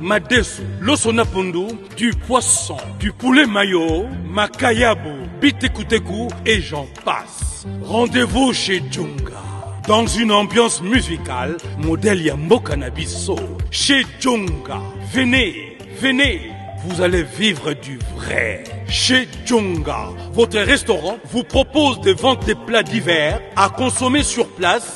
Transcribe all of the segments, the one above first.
madesu, l'osona du poisson, du poulet mayo, makayabu, bitekuteku et j'en passe. Rendez-vous chez Djunga. Dans une ambiance musicale, modèle Yambo Cannabiso. Chez Djunga. Venez, venez vous allez vivre du vrai. Chez Djonga, votre restaurant vous propose de vendre des plats divers à consommer sur place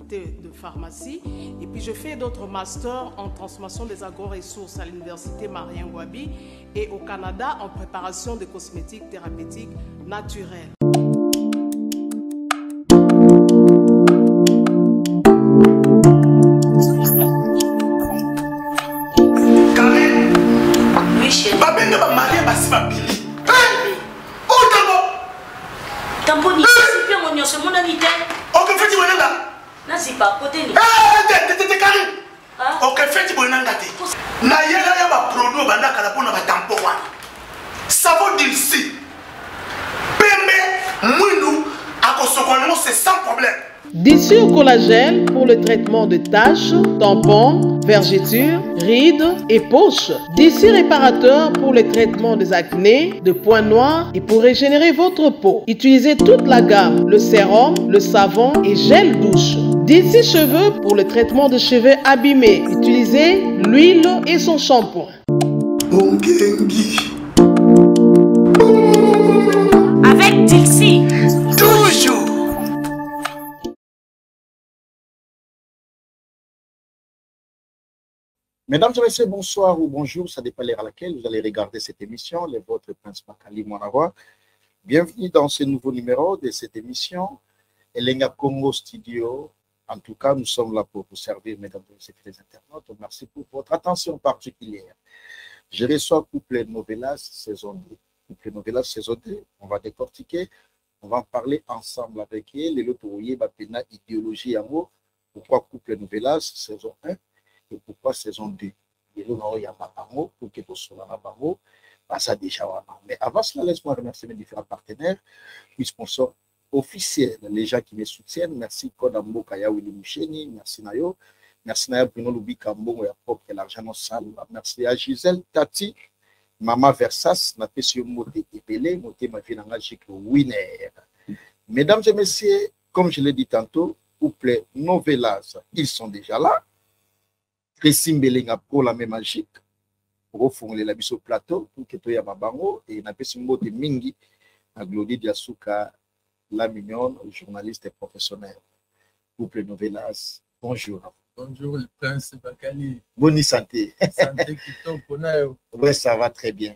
faculté de pharmacie. Et puis je fais d'autres masters en transformation des agro-ressources à l'université Marien Wabi et au Canada en préparation de cosmétiques thérapeutiques naturelles. tamponi sipi yango nyonso emonani te okefeti boye nanga nazipa kote nini eh, kari ah. okefeti boye nanga te nayela ya baproduit obanda kala mpo na batampo wana savo dilsi pembe mwindu akosokola nango se sans problème collagène pour le traitement de taches, tampons, vergetures, rides et poches. Dici réparateur pour le traitement des acnés, de points noirs et pour régénérer votre peau. Utilisez toute la gamme, le sérum, le savon et gel douche. D'ici cheveux pour le traitement de cheveux abîmés. Utilisez l'huile et son shampoing. Avec Dilsi Mesdames et messieurs, bonsoir ou bonjour, ça dépend l'heure à laquelle vous allez regarder cette émission, les vôtres Prince Makali Mwanawa. Bienvenue dans ce nouveau numéro de cette émission, Elenga Komo Studio. En tout cas, nous sommes là pour vous servir, mesdames et messieurs les internautes. Merci pour votre attention particulière. Je reçois Couple Novelas saison 2. Couple Novelas saison 2, on va décortiquer, on va en parler ensemble avec elle. le idéologie amour. Pourquoi Couple Novelas saison 1 pourquoi saison 2 lelo na oyamba bango pour que tosolola na bango baza déjà wana mais avant cela laisse moi remercier mes différents partenaires puis sponsors officiels les gens qui me soutiennent merci koda mboka ya willy musheni merci na yo merci na ya bruno lubika mbongo ya propre l'argent non sale merci ya gisèle tati mama versas napesi yo mbote ebele motema vie na nga jiklo winner mesdames et messieurs comme je l'ai dit tantôt couple novelas ils sont déjà là Tracy Mbelenga pour la même magique okofungolela biso plateau pour que toyamba bango et napesi mbote mingi na Glody Diasuka la mignonne journaliste professionnelle couple Novelas bonjour à vous Bonjour le prince Bakali. Bonne santé. Santé kitoko nayo. Ouais, ça va très bien.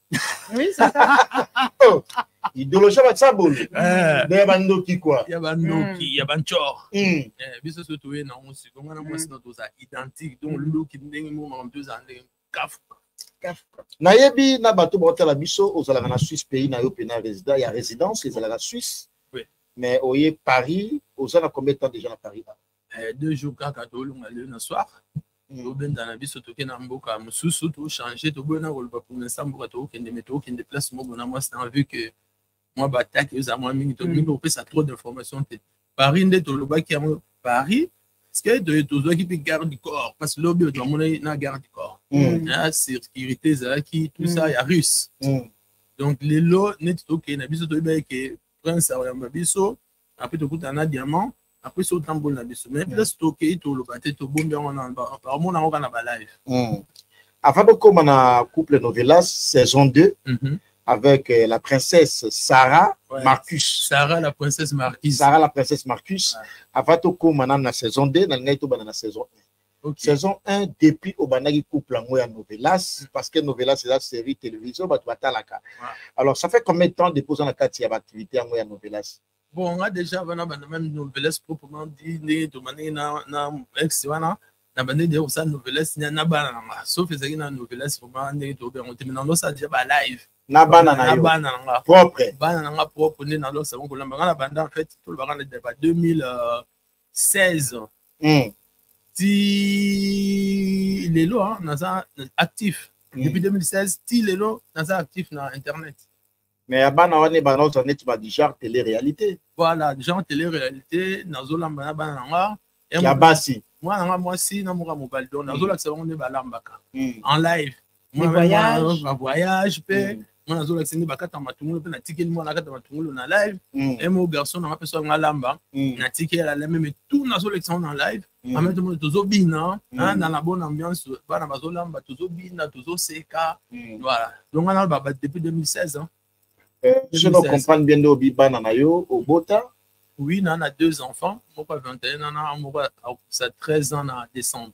Oui, c'est ça. oh, idéologie ya batsabolo eh. nde ya bandoki kua ya bandoki hmm. ya bancor hmm. eh, biso so toye na yango siko ngai na mwasi hmm. na toza identique donc loki ndenge momaka mpe ozala ndenge kafu nayebi na bato baotala biso ozalaka na suisse pays na yo mpe na résident ya résidence ezalaka suisse mais oye paris oza na combien temps déjà na paris eh, deux jours kaka tolonga lelo na soir mm. tobenda na biso toke na mboka mosusu tochange toboyi na koloba pour l'instant mboka tokokende me tokokende place moko na mwasi na vu que mwa bataki eza mwa mingi tolingi mm. tokopesa trop d'information te paris nde tolobaki yango paris parceke toye tozwaki mpe garde corps parce que lobi toamonaki na garde corps mm. na sécurité ezalaki tout ça ya russe donc lelo neti tokende na biso toyebaki ke prince akoyamba biso après tokutana na diamant après so otamboli na biso mais place tokei toloba te tobombi yango na bamona yango kaka na balive hmm. avant tokóma na couple novelas saison 2 mm -hmm. avec euh, la princesse Sarah ouais. Marcus. Sarah la princesse Marcus. Sarah la princesse Marcus. Ouais. Avant tokóma nanu na saison 2 nalingaki tobanda na saison 1 Okay. Saison 1 depuis obandaki couple yango ya Novelas parce que Novelas c'est la série télévision bato batalaka. Ouais. Alors ça fait combien de temps depuis oza na kati ya ba activité yango ya Novelas? Bon nga déjà bana bana même Novelas proprement dit ndenge tomani na na ex wana na bande de kosala Novelas na na bana na nga sauf ezalaki na Novelas vraiment ndenge toyobi yango te mais na losa déjà ba live na bana na yo bana na nga propre bana na nga propre nde na losa yango kolamba nga na banda en fait tolobaka na ba 2000 euh, 16 ans mm. ti lelo hein, naza actif mm. depuis 2016 ti lelo naza actif na internet mais ya bana wana ebanda ozala neti ba genre tele réalité voilà genre tele réalité nazolamba na bana na nga ya basi mwana nga mwasi na moka mobali donc nazolakisa bango nde balambaka en live Mwana na ngai, mwana na- ba voyage mpe Mm. mwana azolakisa nde bakata matungulu mpe natikeli mwana akata matungulu na live Mm, emo garçon nanga mpe soki nalamba mm, natikeli alame me tout nazolekisa yango na live mm. amete mona tozobina Mm. hein, dans la bonne ambiance bana bazolamba tozobina tozoseka Mm. voilà donc wana baba depuis 2016 hein. Eh, je ne comprends bien nde obi bana na yo obota oui nana deux enfants moko ya 21 ans na moko akosa 13 ans na décembre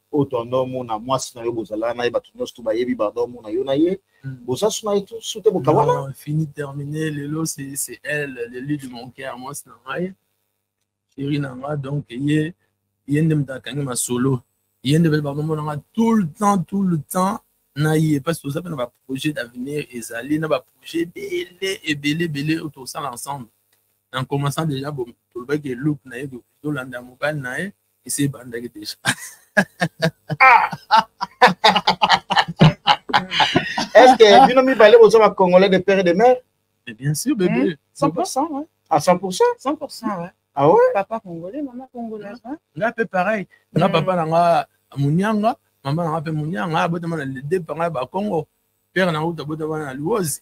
oyo toanda omona mwasi na yo bozalana na ye bato nyonso to bayebi banda omona yo na ye hmm. bosasu na ye su te bokawana fini terminé lelo c'est elle leli de mon cœur mwasi na ngai chéri na ngai donc ye ye nde moto akangi masolo ye nde bele bamomona ngai tout le temps tout le temps na ye parce que toza mpe na baprojet d'avenir ezali na baprojet ebele ebele ebele oyo tosala ensemble en commençant déjà bon tolobaki elook na ye tolanda mobali na ye esi ebandaki déjà est-ce que bino mibale boza ba congolais de père et de mère mais bien sûr bébé 100% hmm, ouais. à 100% 100% ouais ah ouais papa congolais maman congolaise hein? nga pe pareil nga hmm. papa na nga munyanga mama na nga pe munyanga abotama na deux panga ba congo père na nga abotama na luozi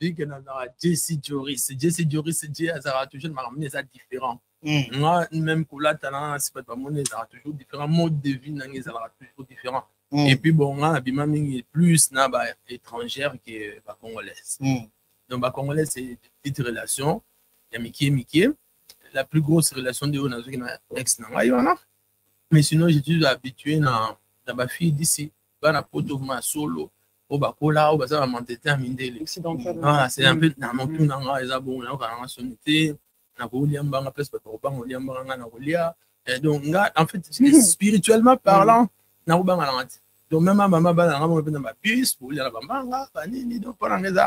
Big na na JC Joris, JC Joris J azara toujours na makambo eza différent. Mm. Nga même kolata na na sipa bamoni ezara toujours différent, mode de vie na nga ezalaka toujours différent. Mm. Et puis bon nga abima mingi plus na ba étrangères que ba congolaises. Mm. Donc ba congolaises c'est des petites relations ya mikie mikie. La plus grosse relation de oyo nazwaki na ex na ngai wana. Mais sinon je suis habitué na na ba filles d'ici. bana poto ma solo oyo bakola oyo baza bamentete ya mindele ah, c'est un peu mm. na motu na nga eza bongo nayoka nanga soni te nakolia mbanga place bato bakobanga olia mbanga nga nakolia eh, donc nga en fait spirituellement parlant nakobanga nanga te donc meme mama bana nanga moko mpe na babus bolia na bambanga banini donc mpo nanga eza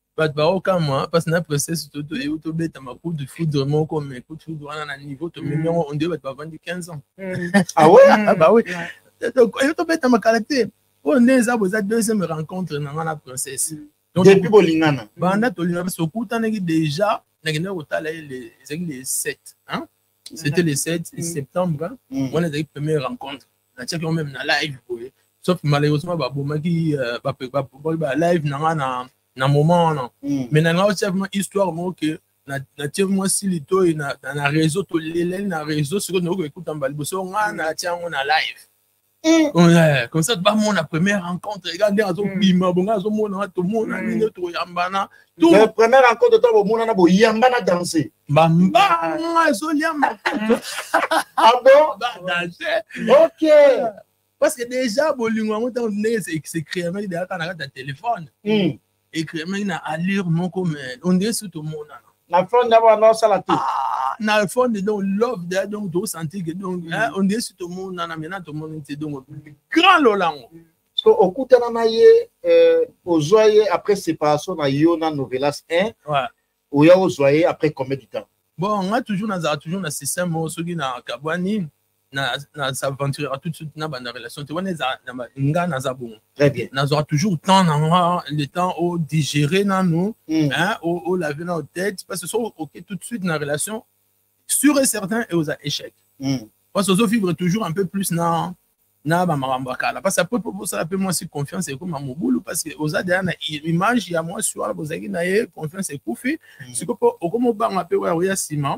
bato baokamwa mpasi na princesse to toyebi tobetama coup de foudre moko mais coup de foudre wana na niveau tomemi mm. yango ondire bato bavandi 15 ans mm. ah oui mm. ah bah oui eyo tobetama kala te oyo nde eza boza deuxième rencontre na nga na princesse depuis bolingana banda tolingana sokutanaki déjà nakendaki kotala ye ezalaki le 7 c'était le 7 mm. septembre mm. wana ezalaki première rencontre natiaki yango meme na live boye sauf malheureusement babomaki euh, babomaki ba live na nga na na moment wana mm. mais na nga otia vraiment histoire moko ke natie mwa sili toye na réseau toleleli na réseau sikoyo nakoki koekuta mba liboso nga natia yango na live Eh. Oh, yeah. comme ça bamona première rencontre ega ndenge azobima hmm. bongo azomonana tomona hmm. nini toyambana première rencontre to bomonana boyambana danse bambanga ezoliamba abo ah danse ok parce que déjà bolingo yango ntango ndenge esekreyamaki deaka na kati ya telefone hmm. ekremaki na allure moko mais ondire su tomonana na front na bana osala te ah, na front donc love de donc to sentir que donc mm. ondire su tomonana mais na tomoni te donc grand lolango so okutana na ye euh, ozwa ye après séparation na yo na novelas 1 ouais. oya ozwa ye après combien de temps bon nga toujours nazala toujours na système moko soki na kabwani na na s'aventurer tout de suite na banda relation te wana eza na nga naza bongo très bien nazwaka toujours temps na nga le temps o digérer nanu mm. hein o, o laver na tête parce que so ok tout de suite na relation sûr et certain et aux échecs mm. parce que ozo vivre toujours un peu plus na na ba makambo kala parce que après pour ça peu moi si confiance et comme mon boulot parce que aux ada na image ya moi sur la bozaki na ye confiance et kufi mm. sikopo okomo banga pe wa ya sima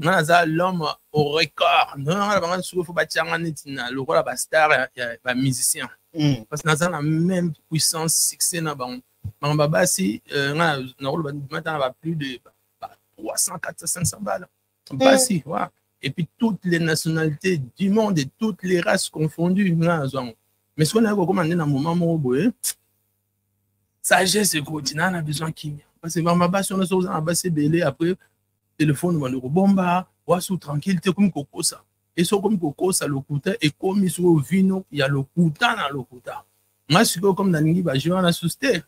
nga naza l'homme au record ndonga nga na banga suko fo batianga neti na lokola ba star ya, ya ba musicien mm. parce que naza na même puissance succès na bango bango babasi euh, nga nakoloba mata na ba plus de ba, ba 300 400 500 bala basi mm. wa et puis toutes les nationalités du monde et toutes les races confondues nga nazwango mais soki naye kokoma nde na moment moko boye sagesse ekoti na na besoin kimia parce que bamba basi wana soki oza na basi ebele après telefone bando kobomba wasu tranquille te ekomi kokosa esi okomi kokosa lokuta ekomi sikoyo vino ya lokuta na lokuta nga sikoyo comme nalingi baje wana susu te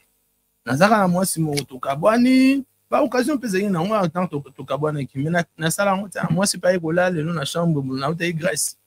nazaka na mwasi moko tokabwani baoccasion mpe ezalaki na yango ya ntango tokabwanaki me nasala yango te na mwasi mpe aye kolala lelo na chambre nautai grèce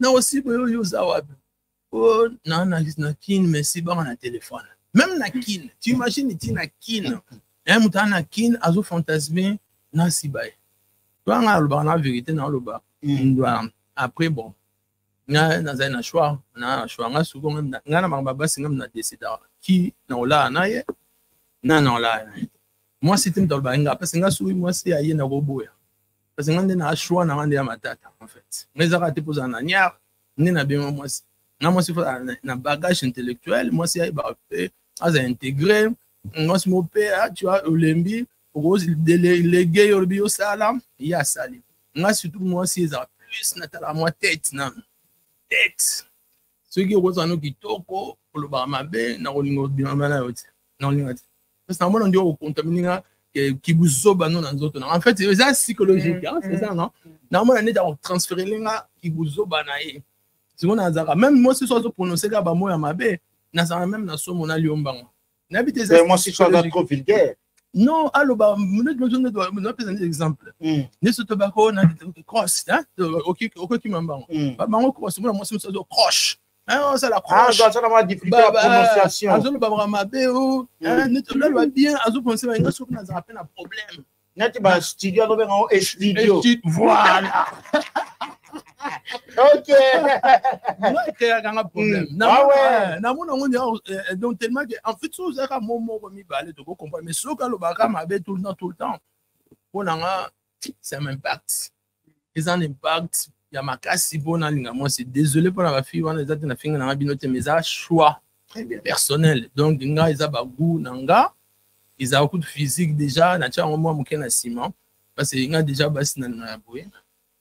na aussi boyo yo oza wapi oh, na na na kin merci banga na téléphone même na kin tu imagines ti na kin hein moto aza na kin azo fantasme na siba ye to anga alobaka na vérité na oloba ndwa mm. après bon nga nazali na choix na choix nga suko nga na makambo basi nga na décida ki na olaa na ye na na olaa na ye mwasi te moto alobaki nga parce nga soki mwasi aye na koboya parce nga nde na choix na nga nde ya matata en fait nga ezaka te mpozala na niar nde na bema mwasi na mwasi fozala na bagage intellectuel mwasi ayeba mpe aza integre mwasi mo mpe atua olembi okodelege yo olobi yosala ye asali nga surtout mwasi ezala plus natala mwa tete nanu tete soki okozala no kitoko olobaka mabe nakolinga obimama na yo te nakolinga te parce que na mona ndio okontamine nga kibuzoba no na nzoto na en fait eza psychologique hein c'est ça non na mona neta ko transférer nga kibuzoba na ye sikoyo nazalaka même moi soso azo prononcer ka bamo ya mabe nazalaka même na somo na lio mbango nayebi te eza moi soso aza trop vulgaire non aloba napesa nde exemple nyonso tobaka oyo na cross okokima mbango bango cross mona mwasi mosusu azo croche azala azolobaka mabe o neti olaloba bien azokonse bainga soki nazala mpe na problème neti bastudio alobaka yango estudio voilà ok moi ekelaka nga problème namona yango nde donc tellement que en fait soki ozalaka mo moko mibale tokocomprendre mais soki alobaka mabe tout le temps tout le temps mpo na nga ça m'impacte eza na impact ya makasi mpo nalinga mwasi désolé mpo na bafille wana eza te na finga na nga bino te mais eza choix personnel donc nga eza bagout na nga ezala kutu physique déjà natya yango mwa moke na nsima parce que nga déjà basi na nina ya boye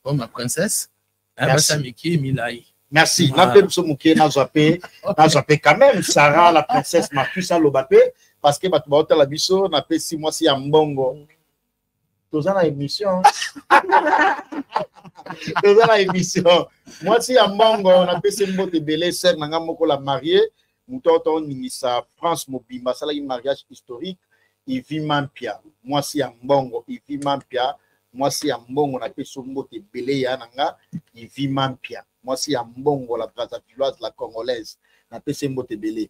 oyo ma princesse basi ya mike milai merci nga mpe biso moke nazwa mpe nazwa mpe quand même sarah la princesse marcus aloba mpe parce que bato baotala biso napesi mwasi ya mbongo toza na émission toza na émission mwasi ya mbongo napesi mbote ebele sere na ngai moko la marie moto oyo toningisa france mobimba asalaki mariage historique ivi mampia mwasi ya mbongo ivi mampia mwasi ya mbongo napesi mbote ebele ya na nga ivi mampia mwasi ya mbongo la brazzavilloise la congolaise napesi mbote ebele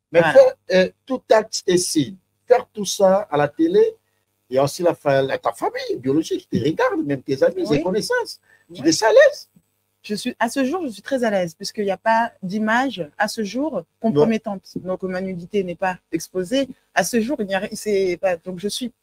Mais faire, euh, tout acte et signe, faire tout ça à la télé, il aussi la, ta famille biologique, te regardes, même tes amis, tes connaissances. Tu es à l'aise je suis, à ce jour, je suis très à l'aise, puisqu'il n'y a pas d'image, à ce jour, compromettante. Donc, ma nudité n'est pas exposée. À ce jour, il n'y a donc je suis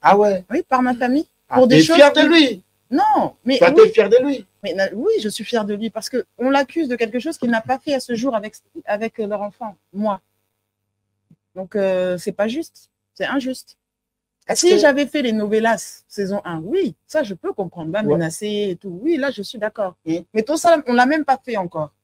Ah ouais Oui, par ma famille. Ah, pour des es fier de lui Non, mais. oui. fier de lui Oui, je suis fier de lui parce qu'on l'accuse de quelque chose qu'il n'a pas fait à ce jour avec, avec euh, leur enfant, moi. Donc, euh, c'est pas juste. C'est injuste. si j'avais fait les novellas saison 1, oui, ça je peux comprendre. et tout, oui, là je suis d'accord. Mm. Mais tout ça, on l'a même pas fait encore.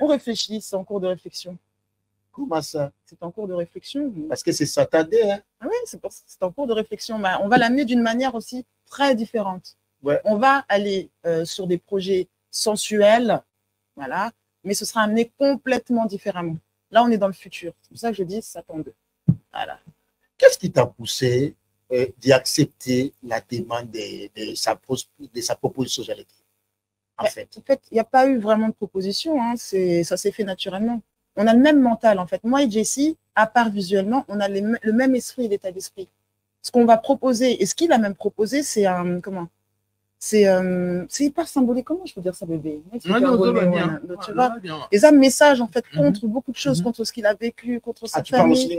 On réfléchit, c'est en cours de réflexion. Comment ça C'est en cours de réflexion. Parce que c'est satané. Hein? Ah oui, c'est en cours de réflexion. on va l'amener d'une manière aussi très différente. On va aller euh, sur des projets sensuels, voilà. Mais ce sera amené complètement différemment. Là, on est dans le futur. C'est pour ça que je dis ça 2. Voilà. Qu'est-ce qui t'a poussé euh, d'y accepter la demande de, de, sa, de sa proposition, j'allais ben, dire En fait, il n'y a pas eu vraiment de proposition. Hein. Ça s'est fait naturellement. On a le même mental, en fait. Moi et Jessie, à part visuellement, on a le même esprit et l'état d'esprit. Ce qu'on va proposer, et ce qu'il a même proposé, c'est un, comment, c'est euh, c'est hyper symbolique. Comment je peux dire ça, bébé C'est message en fait mhm. contre beaucoup de choses, mhm. contre ce qu'il a vécu, contre ah, sa famille. Tu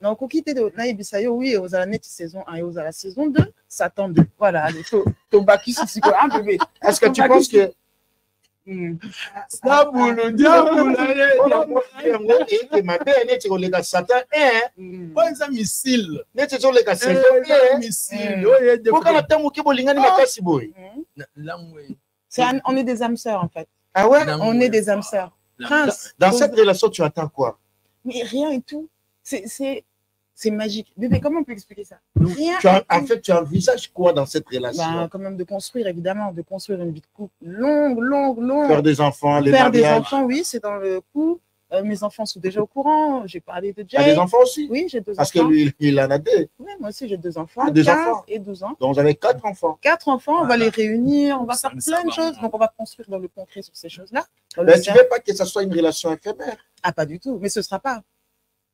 na okoki te nayebisa yo oui ozala neti saison 1 ozala saison 2 satan 2 voilà allez to to bakisi siko un bébé est-ce que tu penses que hmm. sabulu diabulu yango ete mabe neti koleka satan hmm. oyo eza missile neti ezoleka saison eh, missile eh. oyo ede mpo kaka ntango moke bolingani ah. makasi boye hmm. est des âmes sœurs en fait ah ouais on est des âmes sœurs prince dans cette relation tu attends quoi mais rien et tout c'est c'est magique. Mais mm. comment on peut expliquer ça Rien En fait, tu envisages quoi dans cette relation bah, Quand même de construire, évidemment, de construire une vie de couple longue, longue, longue. Faire des enfants, les Faire des enfants, oui, c'est dans le coup. Euh, mes enfants sont déjà au courant. J'ai parlé de Jay. Ah, tu as des enfants aussi Oui, j'ai deux enfants. Parce que lui, il en a deux. Oui, moi aussi, j'ai deux enfants. Ah, deux enfants. et 12 ans. Donc, j'avais quatre enfants. Quatre enfants, on va les réunir, on va faire plein de choses. Donc, on va construire dans le concret sur ces choses-là. Mais tu ne veux pas que ça soit une relation éphémère Ah, pas du tout. Mais ce ne sera pas.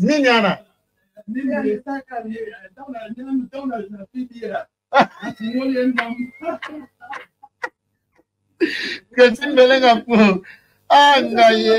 nini wana Christine Belenga po anga ye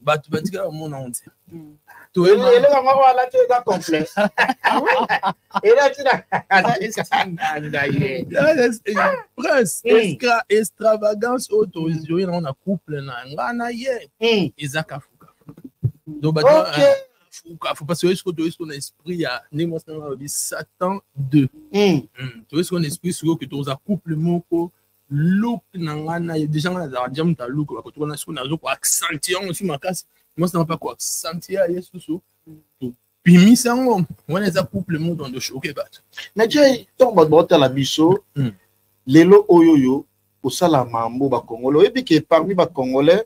bato batika bamona ngo nzela eloko yango oyo alati eza complet elati prince extravagance oyo tozoye nango na couple na nga na ye eza kafuka donc bato kafukafu parce que oyesiko toyesi na esprit ya ndenge mwasi nanga alobi satan 2 toyesi na esprit sikoyo ke toza couple moko look na ngai na deja ngai nazalaka deja moto ya look bakotoka na siko nazo koaccentie yango si makasi mwasi nanga mpe akoaccentie ya ye susu tobimisa yango wana eza couple moto na doshoke bato na jai ntango bato baotala biso hmm. lelo oyo oyo kosala mambo bacongolais oyebi ke parmi bacongolais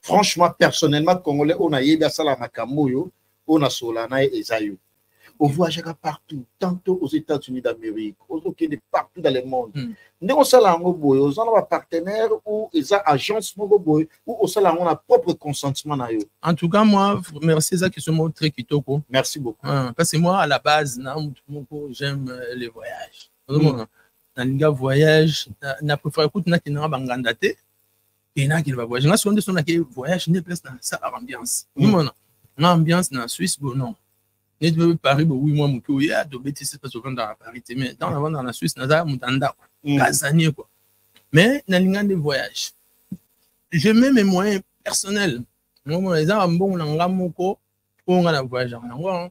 franchement personnellement congolais oyo nayebi asala makambo oyo oyo nasola na ye eza yo au voyagaka partout tantôt aux états unis d'amérique ozokende partout dans le monde hmm. ndenge osala yango boye oza na bapartenaire ou eza agence moko boye ou osala yango na propre consentement na yo en tout cas moi merci eza question moko très kitoko merci beaucoup ah, parce que moi à la base na motu moko j'aime euh, les voyages ozomona hmm. nalinga voyage na préfère kutu nakendanga banganda te et n'a qu'il va voyager n'a sonde son qui voyage n'est place dans sa ambiance nous mon na ambiance na Suisse bon non n'est pas Paris bon oui moi mon cœur ya de bêtises c'est pas souvent dans Paris mais dans la dans la Suisse n'a ça mutanda kazanie quoi mais na linga des voyages j'ai même mes moyens personnels moi mon les armes bon na ngamoko on a voyagé en angola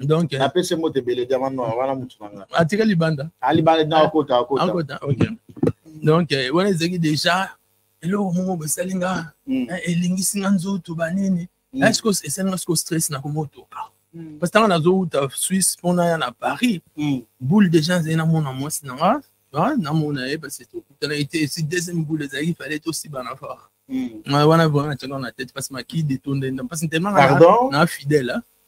donc napesi mbote ebele diama noir wana motu na nga atika libanda alibanda na akota akota akota ok donc eh, wana ezalaki déjà eloko moko bosali nga mm. eh, elingisi nga nzoto banini mm. eh, sikoyo esali nga sikoyo stress na komotoka mm. parce ntango nazowuta suisse mpo naya na paris boule déjà ezali namona mwasi na nga ah, namona ye parce tokutanaki te esi deuxième boule ezalaki fale tosibana fort wana vraiment natyaka na tete parce makide etonda mpasi tellement na fidèle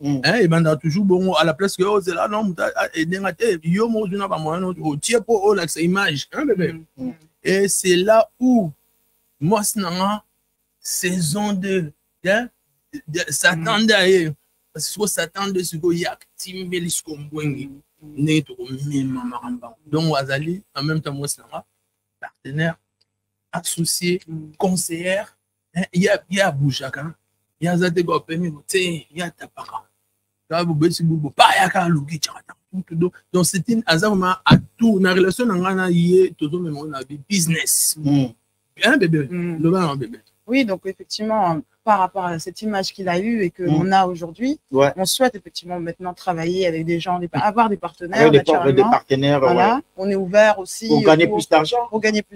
Mm. Eh, ebandaka toujours bongo à la place que ozela oh, no moto aide nga te yo moko ozwi na bamoyen otie mpo olakisa image bebe mm, mm. et c'est là où mwasi na nga saison 2 satan nde aye parce que siko satan nde sikoyo ye atimbeli siko mbwengi ndenge tokomema makambo yango donc azali en même temps mwasi na nga partenaire associé conseillère eh, ye abujaka ye aza te bapemi te ye atapaka kaka bobesi bulbo paya kaka aluki cakata kutudo donc c'est une aza vraiment atout na relation na ngai na ye tozomema na bi business mm. hein bebe mm. loba na bebe oui donc effectivement par rapport à cette image qu'il a eue et que mmh. on a aujourd'hui. Ouais. On souhaite effectivement maintenant travailler avec des gens, avoir des partenaires. Avec des, par des partenaires, voilà. Ouais. On est ouvert aussi. Pour gagner pour, plus d'argent. Pour gagner plus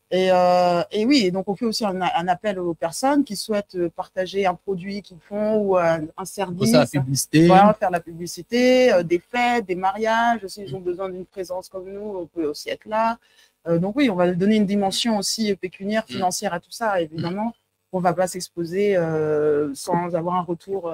et, euh, et, oui, donc on fait aussi un, appel aux personnes qui souhaitent euh, partager un produit qu'ils font ou euh, un, service. Faire la publicité. faire la publicité, des fêtes, des mariages. S'ils ont besoin d'une présence comme nous, on peut aussi être là. donc oui, on va donner une dimension aussi pécuniaire, mm. financière à tout ça, évidemment. Mm. On ne va pas s'exposer sans avoir un retour.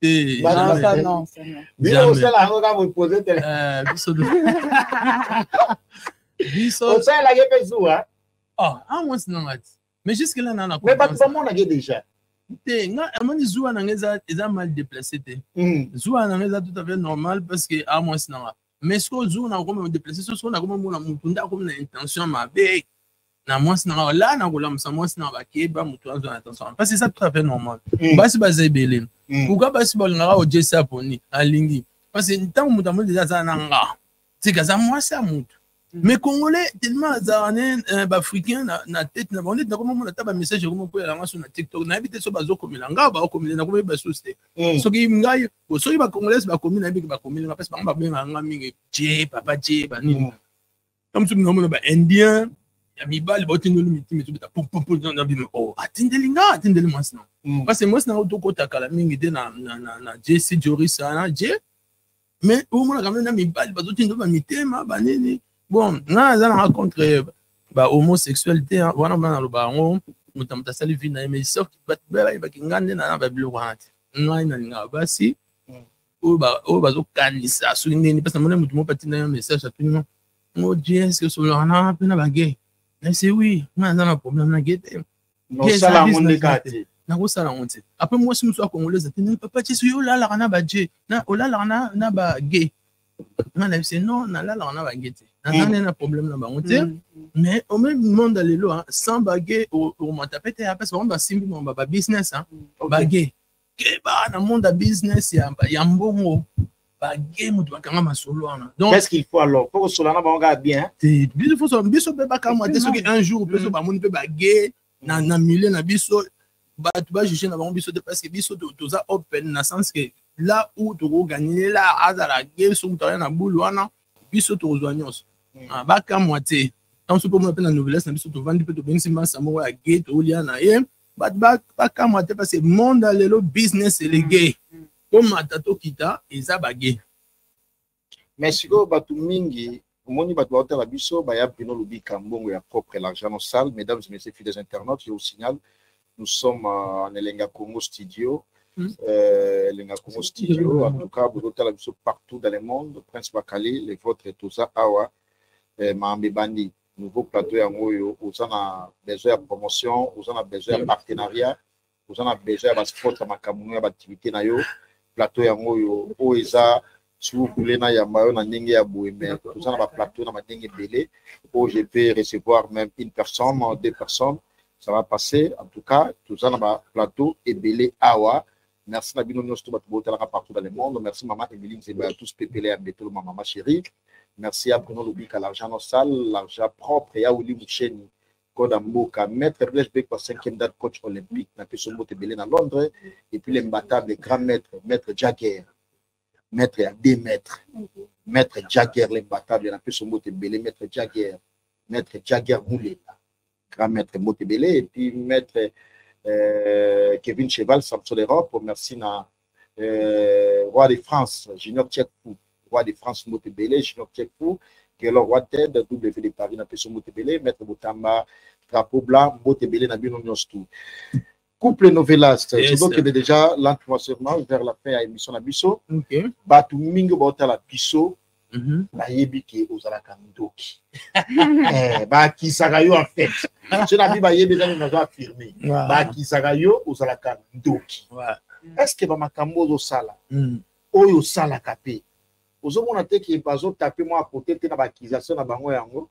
te bino osala yango kaka bopose te eh, biso biso osalelaki mpe zuwa ah, ah moi c'est normal mais jusque là nana mais bato bamonaki déjà te nga amoni zuwa na nga eza mal déplacé te hmm. zuwa na nga eza tout à fait normal parce que a ah, mwasi na nga mais sikoyo jour nakomi odeplace so sikoyo nakomi omona motu nde akomi na intention mabe na mwasi na ngai la nakolamusa mwasi na ngai bakeba motu azwa na intention mpasi eza tout à fait normal mm. basi baza ebele mm. pourkui basi balingaka ojesi aponi alingi parce que ntango moto amoni deja aza na nga tika aza mwasi ya motu Mhm. mais congolais tellement azalaka ne euh, baafricain na tete na bango neti nakoma mona ata bamessage ekoma koyela nga so na tiktok nayebi te so bazokomela nga baokomela nakoma yebi basusu te mhm. soki ngai soki bacongolais bakomi nayebi bakomeli nga parce bango babengaka nga mingi je papa je banini mhm. na mosusu naomona baindien ya mibali baotindeli mitima ezobeta pupupu na bino o oh, atindeli nga atindeli mwasi na parce mwasi na nga tokota kala mingi te na jc joris wana je mais omona kamene na mibali bazotinda ba mitema banini bon nga aza nanga contre ba homosexuel te wana mona naloba yango moto moto asali vie na ye mais soki bato bayebaki nga nde na ba biloko wana te ngai nalingaka basi oyo bazokanisa soki ndeni mpasi namoni moto moko atinda yo message atuni ngo gs osololaka na mpe na bagay nase wi nga aza na problème na ge te nosala yango nde kaka te nakosala yango te apre mwasi mosusu akongolese te nani papa jesu yo olalaka na baje olalaka na bage nga na bise non nalalaka na bage te naza mm. nde na problème na bango te mm. mais au même monde ya lelo sans bage omata pe te ya mpasi bango basimbi bango ba business bage keba na monde ya business ya, ya mbongo bage moto bakanga masolo wana donqest-ce qu'il faut alors mpo kosola na bango kaka bien hein? te biso biso mpe bakamwa te soki un jour mpe so mm. bamoni mpe bage na, na milieu na biso bato bajuge na bango biso te parce que biso toza open na sens que là où tokoganye la azala ge soki moto aya na bule wana biso tokozwa nyonso mm. ah, bakamwa te ntango so mpe omona mpe na novelas na biso tovandi mpe tobengisi masa moko ya ge tolia na ye bato bakamwa te parce monde ya lelo business elege tomata tokita eza bage mais sikoyo bato mingi omoni bato baotala biso baya bruno lobika mbongo ya propre l'argent no sale mesdames et messieurs fidèles internautes je vous signale nous sommes en elenga congo studio hmm. euh, elenga congo studio en tout cas bozotala biso partout dans le monde prince bakali le vôtre toza awa euh, maambe bandi nouveau plateau yango oyo oza na besoin ya promotion oza na besoin ya partenariat oza na besoin ya basport ya makambo no ya baaktivité na yo plateau yango oyo oyo eza sukule na yamba yo na ndenge ya boye me toza na baplateau na bandenge ebele oyo je peux recevoir même une personne deux personnes ça va passer en tout cas toza na baplateau ebele awa Merci na bino nyonso to bato botalaka partout dans le monde. Merci maman Emeline Zemba ya tous pepele ya mbetelo ma maman chérie. Merci à Bruno Lobika, l'argent non sale, l'argent propre, ya Willy Moucheni, Koda Mboka, Maître Blaise Bekwa, cinquième date coach olympique, na Pesombo Tebele na Londres, et puis l'imbattable grand maître, Maître Jagger. maître ya deux maître maître jagger l'imbattable na peso mbote ebele maître jagger maître jagger mulela grand maître mbote ebele et puis maître euh, kevin cheval samson europe merci na euh, roi de france junior tchekfou roi de france mbote ebele junior tchekfou gelor roi ted w de paris na peso mbote ebele maître botamba drapeau blanc mbote ebele na bino nyonso tout couple novelas yes, tozokende déjà lentement sûrement vers la fin ya émission na biso okay. bato mingi baotala biso mm -hmm. bayebi ke ozalaka ndoki eh, bakisaka yo en fait so na bi bayebi ezangi nazo affirme wow. bakisaka yo ozalaka ndoki wow. est ce que bamakambo ozosala mm. oyo osalaka mpe ozomona te ke bazotape mwa kote te na baakisation na bango yango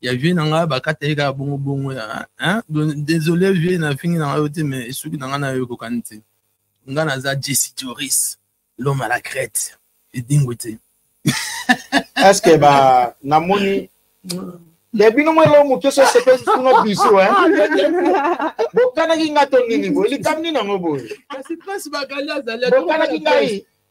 ya vie na ngai bakata ye kaka bongo bongo ya hein? désolé vie na fingi na ngai yo te mais esuki na ngai na yo ekokani te ngai naza jesse joris l'homme à la crête edingwe te est ce que ba namoni mais bino mwa eloko moke so esepesi kuna biso bokanaki ngai to nini boye likambi nini yango boye bokanaki ngai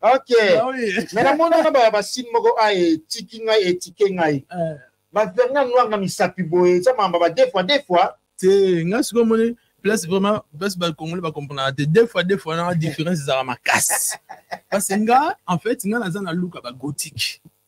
ok ah me namonaka baya basine moko a ah, etiki eh, ngai etike eh, ngai eh. baverna noanga misapi boye eza mamba ba deux fois deux fois te ngai sikoyo omoni place vraiment place bacongolais bacomprenaka te deux fois deux fois na différence ezalaka makasi parce que nga en fait nga naza na luka bagothique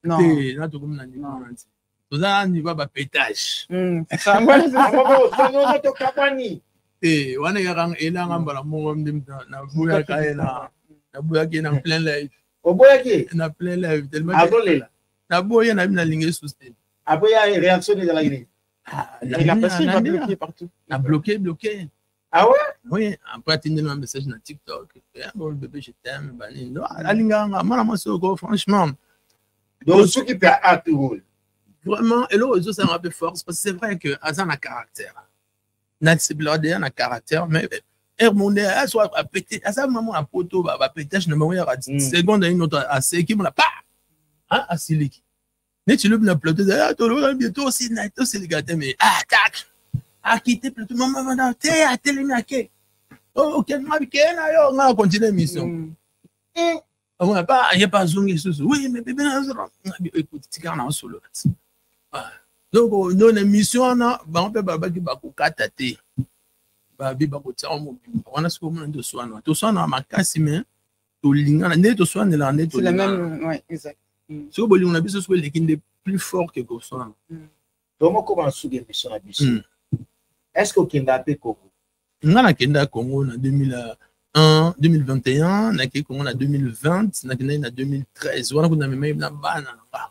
te na tokomi na niveau wana te toza na niveau ya bapetage te wana eyaka elanga mbala moko nde naboyaka ye na naboyaki ye na plein live oboyaki na plein live tellement azolela naboye na bino nalingi esusu te aboya réaction ezalaki nini ah, na bloqué bloqué Ah ouais? Oui, après atindi na message na TikTok. Eh, bon bébé, je t'aime, bani. Non, alinga nga mwana mwasi oko franchement. Donc soki pe acte role. Vraiment, et l'autre ça m'a peu force parce que c'est vrai que Azan a caractère. Nancy Blondin a caractère mais Hermonde a soit a pété, Azan maman a poteau ba ba pétage na maman ya seconde une autre a seki mona pa. Hein, a siliki. neti lobi na plateau ezali ah, tolobaka bien tosina tosilika te mais ah tak akite plateau mama vanda te atelemi ake okendima bikeye na yo ngai akontinue émission mm. eh, omona pa aye pa azongi lisusu oui mais bebe nazoekuti tikaka na osolola ti ah, donc no na émission wana bango mpe balobaki bakokata te babi bakotiaka mobimba wana soki omona toswana toswana makasi mais tolingana nde toswanelaka nde soki bolingo na biso soki eleki nde plus fort ke koswana mm. tomokoma nsuki emission na biso mm. est ce que okenda mpe congo nga nakenda congo na 2000 en 2021 nakei kongo na 2020 nakendaki na 2013 wana kuna memai na bana na nga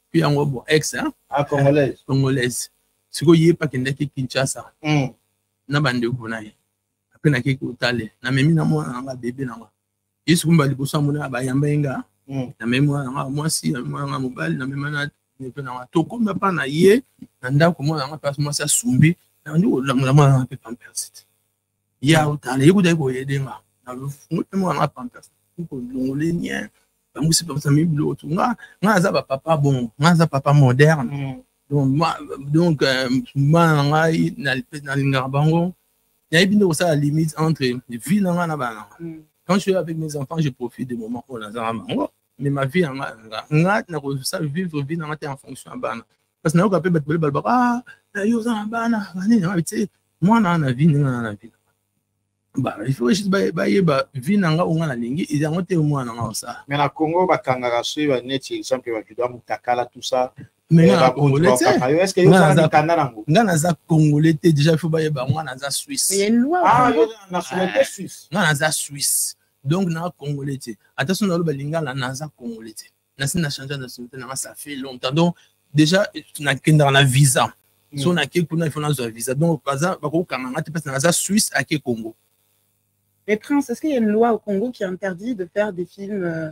yango bon ex hein? ah, congolaise congolaise sikoyo ye mpe akendaki kinshasa mm. na bandeko na ye mpe nakei kotale namemi na mwana nanga bebe nanga ye sikoyo mba liboso amonaka bayamba ye nga mm. namemi mwana nanga mwasi namemi mwana nanga mobali namema na nepe nanga tokomi apa na ye na ndako mwana nanga mpe mwasi asumbi nandi kolamola mwana nanga mpe pampersite ya otala ekutaki koyede nga na lofungo mpe mwana na pampers kolongole nie bamusi pamisa mi biloko tu nga nga naza bapapa bongo nga naza papa moderne mm. donc donc euh, bana na ngai nalingaka bango nayebi nde kosala limite entre vie na ngai na bana na ngai mm. quand je suis avec mes enfants je profite de moment oyo nazanga bango mais ma vie yanga nga nga na ko sa vivre vie na mate en fonction ya bana parce que na yoka pe bato bale balobaka ah na yo oza na bana banini na bitse mwana na vie ndenge na na vie ba il faut juste ba ba ye ba vie na nga onga na lingi il yango te mwana nga osala mais na Congo ba kangaka soyi ba neti exemple ba judo mutakala tout ça mais nga na congolais te est-ce que yo oza na kanda nango nga naza congolais te déjà il faut ba ye ba nga naza suisse ah yo na nationalité suisse nga naza suisse donc na congolais te ata soki naloba lingala naza congolais te nasi na change nationalité nanga ça fait longtemps donc déjà nakendaka na visa mm. so nake kuna ifo nazwa visa donc baza bakokanga nga te parce naza suisse ake congo mais prince est ce qu'il y a une loi au congo qui interdit de faire des films euh,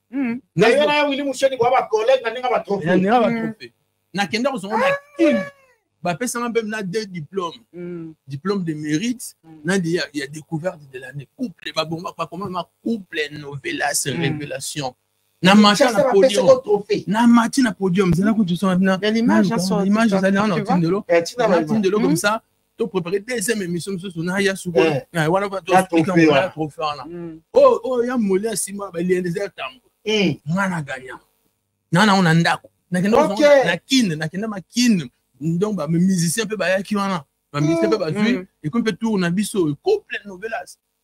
Hmm. naye naye wili musheni bwa bacollege naninga batrophena batrophee hmm. nakenda kozongo na kin bapesanga mpe na deux diplôme hmm. diplôme de mérite na ya découverte de l'année couple babonga bakomama couple novelas révélation na mati na podium na mati na podium zela kutu sona bina image ezali na tindelo na tindelo comme ça to préparer deuxième émission mosusu na ya suko eh. eh, wana ya trophée wana mm. oyo oh, oh, ya moli ya nsima baliende eza ya tambo mm. nga na gagna na nango na ndako na kine nakenda makine donc bamusicien mpe bayaki wana bamusicien mpe mm, bazwi ekomi mpe tour na biso couple novelas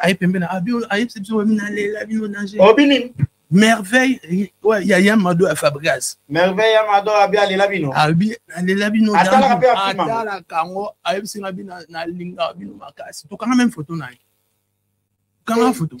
aye pembeni ah, ayebisa biso oyo nalela bino danger obi nini merveille ya ya mado ya fabrigas merveille ya mado abi alela bino abi alela bino atalaka mpe afima atalaka yango ayebisi nga bi nalinga bino makasi tokanga meme foto na ye kanga foto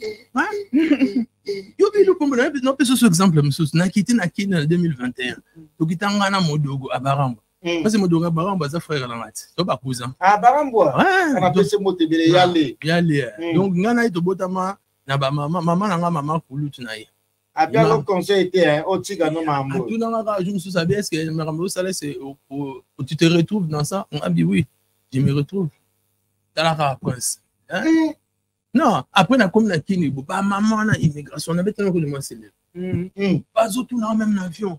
yo bino kombo napesa so exemple mosusu nakiti na kini na 2021 tokita nga na modogo abaramba Mm. Parce que Modoka Baram baza frère na ngati. To ba cousin. Ah Baram boa. Ouais. On appelle ce mot tebele yale. Yale. Mm. Donc ngana ito botama na ba mama mama na nga mama kulutu na ye. Abia ko conseil te hein o tika no mambo. Tout na nga je me suis sabia est-ce que makambo sala c'est tu te retrouves dans ça? On a dit oui. Je me retrouve. Talaka prince. Hein? Mm. Non, après na komi na kini bo ba mama na immigration na betana ko le moi c'est. Mm. Bazotuna même na avion.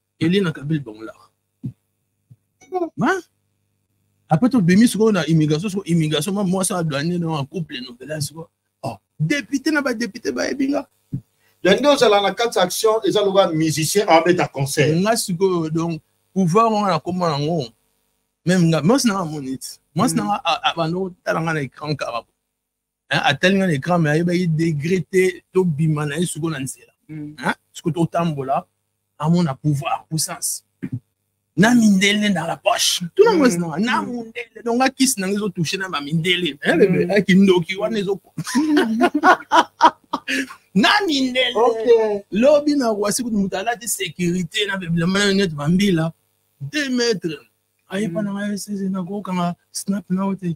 elie na kabili bangolaka après tobimi sikoyo na immigration sikoyo immigration ma mwasi ya douanier na ya couple novela sikoyo oh, député na badepute bayebi nga yango ozala na kati action eza loba musicien abeta concert nga sikoyo donc pouvoir wana nakoma yango meme nga mwasi nanga amoni ti mwasi nanga abanda otala nga na écran kaka hein, atali nga na écran mais ayebaki degré te tobima na ye soko na nzela mm. hein, soko totambola amona pouvoir puissance na mindele na la poche tuna mwasi mm. nanga na mundele donc akisi nanga ezotouche na bamindele hein, bebe mm. akindoki wana ezoko na mindele okay. lobi na wasi kutu moto alati sécurité na bebilamba nayo neti bambila deux mètres ayepa nanga esese nakokanga snap nao te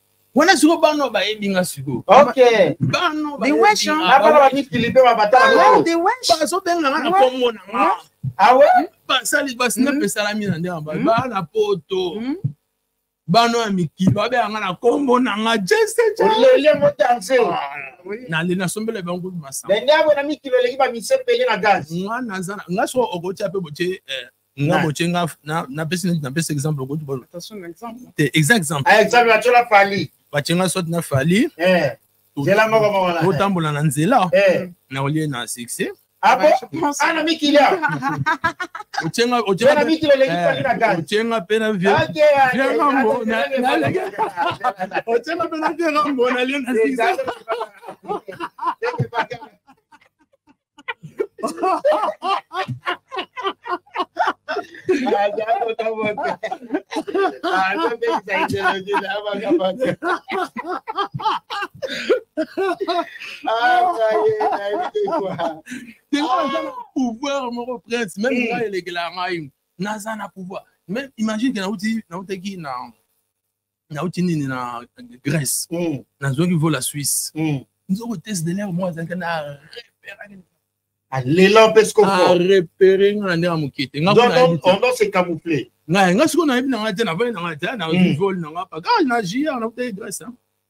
wana siko bano bayebi nga siko bazobenga nga na kombo na nga awe ah basali basinape hmm? esalami na ndenge hmm? baa na poto hmm? bano ya mikili babeya nga na kombo na nga jeseolele motanse ah, nale nasombela bango masanga nga naza nga soko okotia mpe botie eh, nga botie nga napesi napesi exemple okoti bolo te exa exemple ah, exemple atyola fali batie nga soit na fali eh, otambola na nzela eh. na olie na succès ocenga pena vieocenga pena vierambo nalio na pouvoir moko prince meme ngai elekela ngai naza na pouvoir mais imagine ke nautaki na nauti nini na grèce mm. nazwaki vola suisse mm. nzoko test de l'air moko azalaki na repere alela mpe skoarepere nga na ndenge moke te nga sikoyo nayebi na ngai te navandi na ngai te nazwi mm. vole na ngai paka na jr nautaki grèce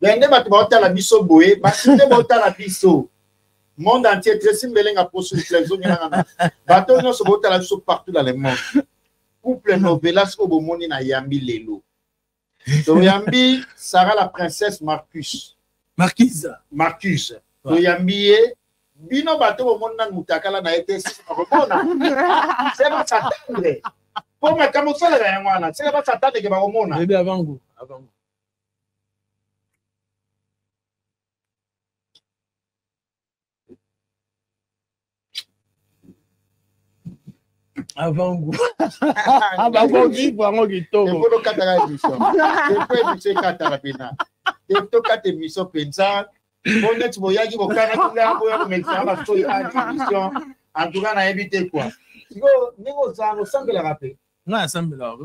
mais nde bato baotala biso boye basi nde baotala biso monde entier tresi mbelenga poso ezongelanga na bato nyonso baotala biso partout dans le monde couple novelas oyo bomoni na yambi lelo toyambi sara la princesse marcus marcuse marcuse toyambi ye bino bato bomoni nani motakala na ye te sikomona se basatandre mpo makambo osalaka yango wana seke basatandeke bakomona avant goût avant vivre yango kitoko okataka émission epe émission ekataka mpena tokata émission mpenza po neti boyaki bokanaki nga boya komekisa basoyi a émission en tout cas nayebi te quoi sikoyo ndenge ozala osambelaka mpe nga asambelaka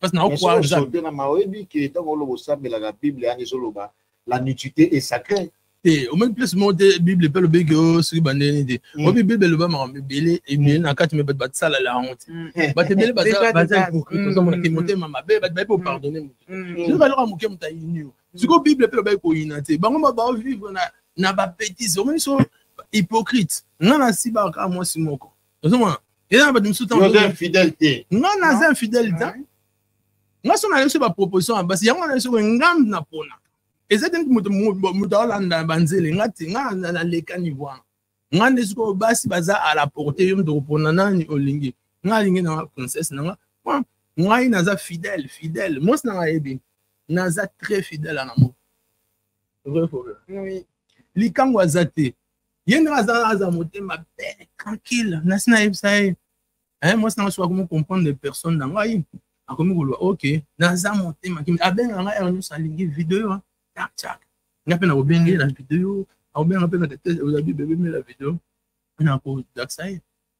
parce na okwa nzambe sote na mawebi ke tango lobo sambelaka bible yangi zoloba la nudité est sacrée te omoni place moko te bible mpe alobi ke oh, soki bandenge nini te mm. oyebi bible eloba makambo ebele ebele mm. na kati me bato basalala yango te mm. bato ebele baza hypocrite ozomona te motema mabe bato bayebi kopardone moto soki baloka moke moto ayini yo sikoyo bible mpe lobaki koyina te bango baovivre na babetise omoni so hypocrite nga nasibaka mwasi moko ozomona eza na bato mosusu ntango nga naza infidèle te nga so naleki so baproposition ya basi yango naleki soko ngambi na pona eza te moto aolanda banzele nga te nga naleka niveau wana nga nde sikoyo basi baza à la porte yo moto okopona nani olingi nga alingi na nga princesse na nga ngai naza fidèle fidèle mwasi na nga ayebi naza très fidèle ana moko likango aza te ye ndenge aza aza motema be tranquille nasi nayebisa ye eh, mwasi nanga soki akomi comprendre personne na ngai akomi koloba ok naza motema kimi abenga ngai ero nyonso alingi video taktak nga mpe nakobenga ye na video akobenga mpe na tete ozabi bebe mpe na video nakolakisa ye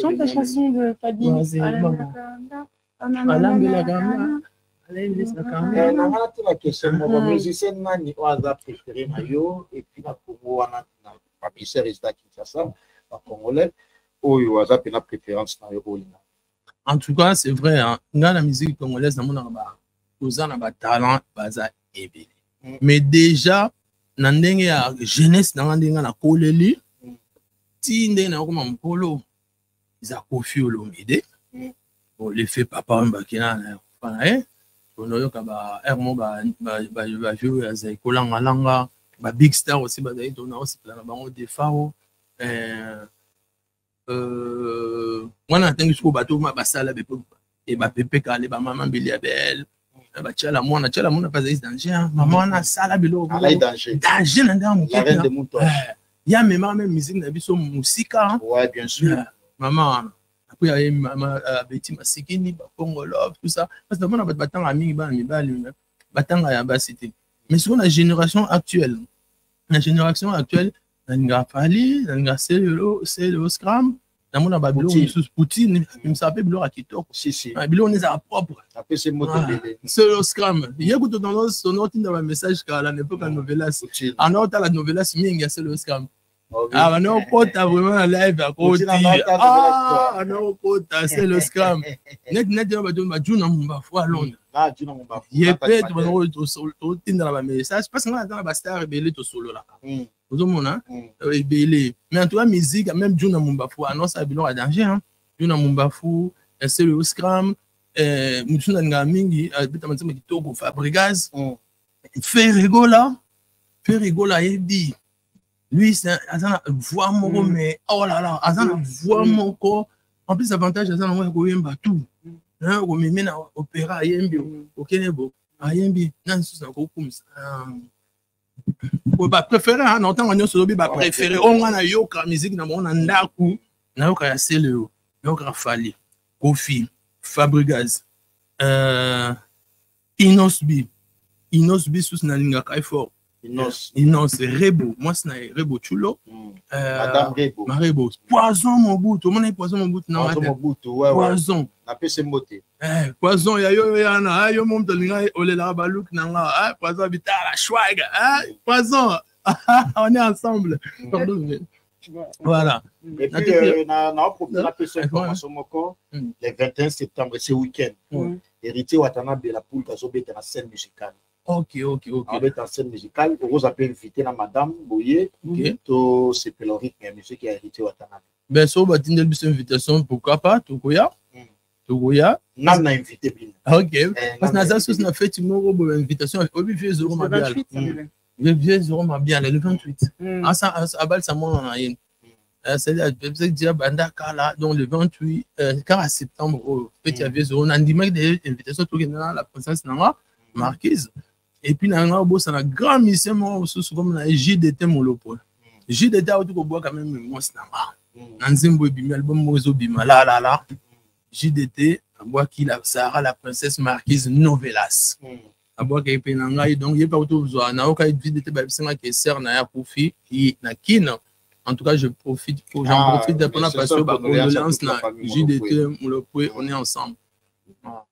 Chante chanson de Fadi. Alambelaka nga. Alambelaka nga. Eh, nanga natuna question moko hmm. musicien nani oyo aza préféré na yo epuis na congo wana na bamisere ezda kinshasa na congolais oyo aza mpena préférence na yo olinga en tout cas c'est vrai hein. nga na musique congolaise namonaka ba toza na batalent baza ebele mm. mais déjà na ndenge ya jeunesse na nga ndenge nga nakoleli mm. ti ndenge nakokoma mokolo eza kofi olomide mm. bon le fait papa wembakina na yakufa na ye tonoyoka ba heure mo bavie oyo azali kolangalanga ba big star aussi bazali tona osepela na bango defao eh, euh, mwana na tangi sikoyo bato ma basala bepe e bapepeka le bamama mbeli ya bele na batiala mwana tiala mwana mpe azali danger mama wana asala biloko danger na ndenge moke eh, ya memaka meme musike na biso mosika eh, mama wana après aye abeti euh, masikini bakongolove tout ça parce que bamona bato batanga mingi bana mibali batanga ya basi te mais sikoyo na génération actuelle na génération actuelle nalinga fali nalinga selelo selelo scram namona babiloko mosusu poutine emisaka mpe biloko ya kitoko ah, biloko nde ezala propre ah, selo scram ye kutu tono otinda bamessage kala na epoka ah, novelas ana otala novelas mingi ya selo scram ana okota vraiment na live akoti ana okota selo scram neti neti na bato bajuna mumba fo a londres ye mpe totinda na bamessage parce ngai aza na bastar ebele tosololaka mm. ozomona mm. euh, ebele mais en tout cas musique même juna mumbafu annonce ya biloko ya danger hein. juna mumbafu euh, selo scram euh, motu nalingaka mingi abeta matema kitoko fabrigas mm. ferigola ferigola ayebi lui aza na voix moko mais oh là là aza na voix moko en plus avantage aza nango ya koyemba tout okomemi na opéra ayembi okende bo ayembi nani susu nakokumisa ba préféré hein, na ntango nyonso olobi ba préféré oyo nga nayoka miziki na bango na ndako nayoka ya seleo nayoka fali kofi fabrigas euh, inosbi inosbi sus nalingaka ye fort Inos. Inos, Rebo, moi c'est Rebo Chulo. Mm. Euh, Madame Rebo. Ma Rebo. Poison Mobutu, mon poison Mobutu. Poison Mobutu, ouais, poison. ouais. Poison. La paix c'est beauté. Eh, poison ya yo yana eh, yo mo moto olinga olelaka baluki na nga eh, poison bitala shwaga eh, poison on est ensemble pardon voilà et puis euh, na na propose la personne information moko mm. le 21 septembre ce week-end mm. héritier watana bela poule kazo beta na scène musicale ok ok ok abeta scène musicale okoza pe invité na madame boye to sepelorique ya musique ya héritier watana ben so batindeli biso invitation pourquoi pas tokoya tokoya ngai na invité bino ok eh, parce que naza susu na feti moko boye invitation oyebi vieux zoro mabiala le vieux zoro mabiala le 28 mm. asa abalisa mwana na ye euh, c'est-à-dire bebisaki dia banda kala donc le 28 euh, kaka septembre oyo feti ya mm. vieux zoro nandimaki de invitation tokenda na la princesse na nga mm. marquise epuis na yanga obosana grand musicien moko mosusu komi na ye jdt molopola jdt auti kobwaka meme mwasi na nga mm. na nzembo ebimi album moko ezobima lalala jdt abwaki la sara la princesse marquise novelas mm. abwakaki mpe na ngai donc ye mpe auti ozwa nayokai jdt babisangaki eser na ye akufi na kine En tout cas, je profite pour, j'en ah, profite pour la passion, condoléances, JDT, Moulopoué, on est ensemble. Ah.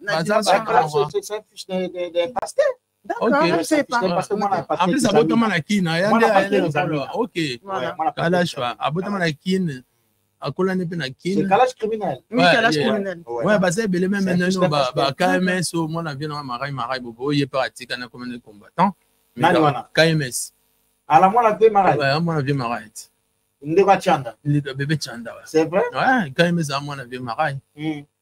baza baapres abotama na kin aya nde ayaleshwa abotama na kin akolani mpe na kin baza ebele meme nano bakms o mwana vie nanga marai marai bobo oye mpe atika na komene combattant kms ala mwana vie marai mwana vie marai ti ndeko achanda bebe chanda kms a mwana vie marai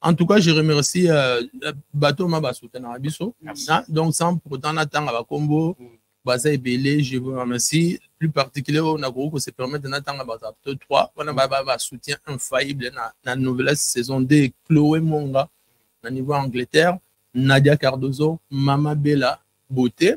En tout cas, je remercie euh, bateau ma basouta na biso. Hein? Donc sans pourtant na tanga ba combo, mm. baza ebele, je vous remercie plus particulièrement na groupe se permettre na tanga ba bateau 3, on a ba ba soutien infaillible na na nouvelle saison 2 Chloé Monga na niveau Angleterre, Nadia Cardozo, Mama Bella Beauté.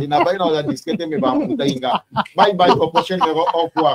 ninabai na oza diske te me bamutaki nga bye bye au prochain numéro au revoir